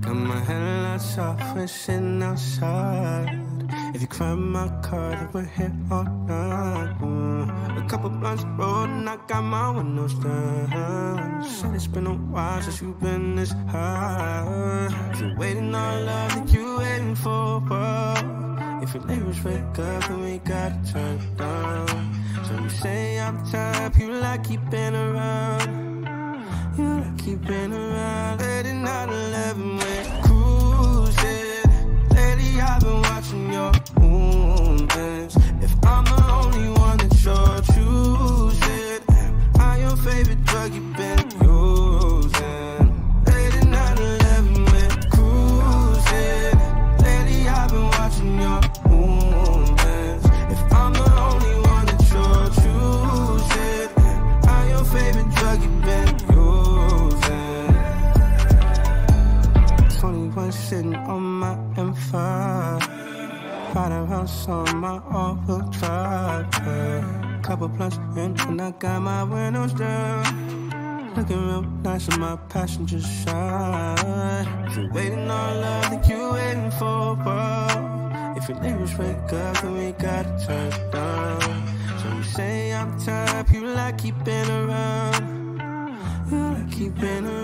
Got my headlights off, we're sitting outside. If you climb my car, then we're here all night. Mm. A couple blunts rolled and I got my windows down. Said it's been a while since you've been this high. You're waiting on love that you waiting for. If neighbors wake up, then we gotta turn it down. So you say I'm type you like keeping around. You like keeping around. At night, 11, we're cruising. Lately, I've been watching your my M5. Ride around on my all-wheel drive. yeah. Couple blunts in and I got my windows down. Looking real nice on my passenger side. Waiting on love that you waiting for. bro. If your neighbors wake up, then we gotta turn it down. So you say I'm type you like keeping around. You like keeping around.